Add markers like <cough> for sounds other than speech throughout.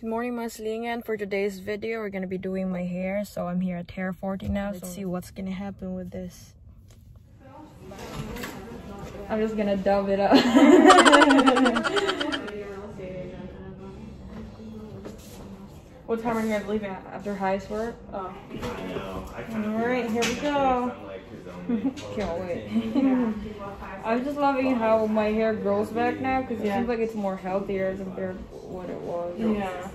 Good morning, Maslingan. For today's video, we're gonna be doing my hair. So I'm here at Hair Forte now. Let's see what's gonna happen with this. I'm just gonna dub it up. <laughs> what time are you guys leaving after high work? Oh. Alright, here we go. <laughs> Can't wait. <laughs> I'm just loving how my hair grows back now because it Yeah. seems like it's more healthier compared to what it was. Yeah.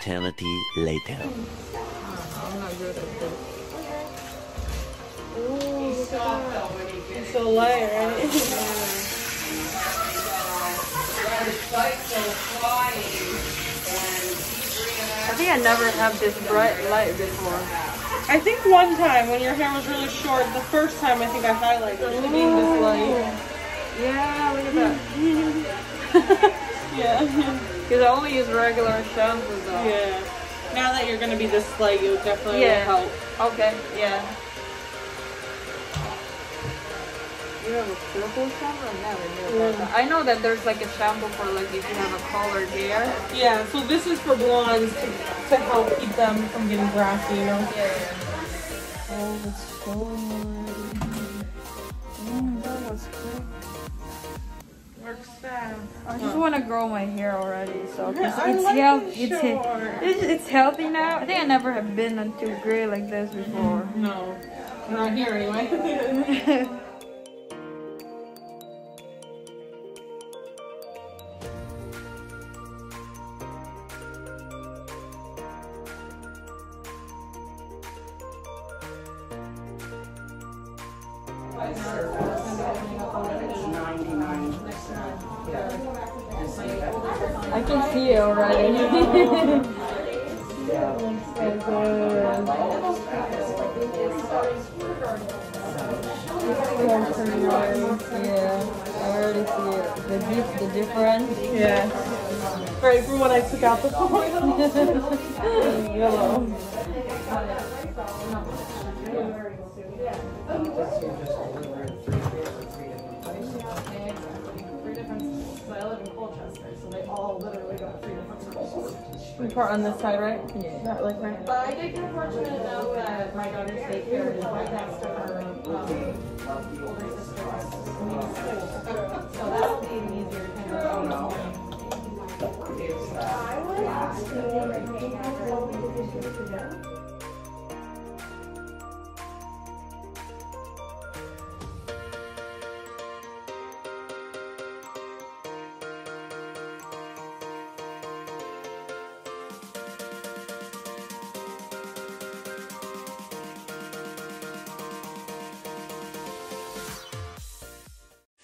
Eternity later. I'm not good at this. It's so light, right? I think I never have this bright light before. I think one time when your hair was really short, the first time I think I highlighted it to being this light. Oh. Yeah, look at that. <laughs> Yeah. <laughs> Because I only use regular shampoo though. Yeah. Now that you're gonna be this light, it would definitely Yeah. help. Okay, yeah. You have a purple shampoo? I never knew about Yeah. that. I know that there's like a shampoo for like if you have a colored hair. Yeah, so this is for blondes to, to help keep them from getting brassy, you know? Yeah. Oh, it's so I just want to grow my hair already, so it's like healthy. It's, it's it's healthy now. I think I never have been until gray like this before. No. Not here anyway. <laughs> I can see it already. that looks so good. So pretty. Yeah, I already see it. The dif- the difference. yeah. Right for when I took out the foil. <laughs> Yellow. We part on this side, right? Yeah. Not like right. But I did get fortunate enough that my daughter's daycare is right next to her um, older sister's community school. So that'll be an easier kind of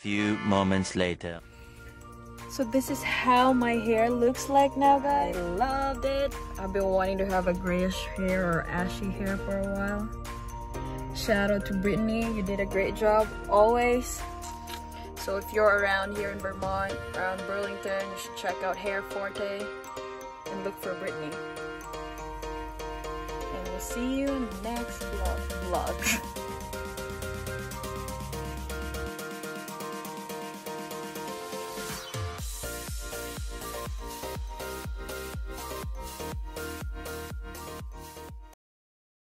Few moments later. So this is how my hair looks like now, guys. I loved it. I've been wanting to have a grayish hair or ashy hair for a while. Shout out to Brittany. You did a great job, always. So if you're around here in Vermont, around Burlington, you should check out Hair Forte and look for Brittany. And we'll see you in the next vlog. vlog. <laughs>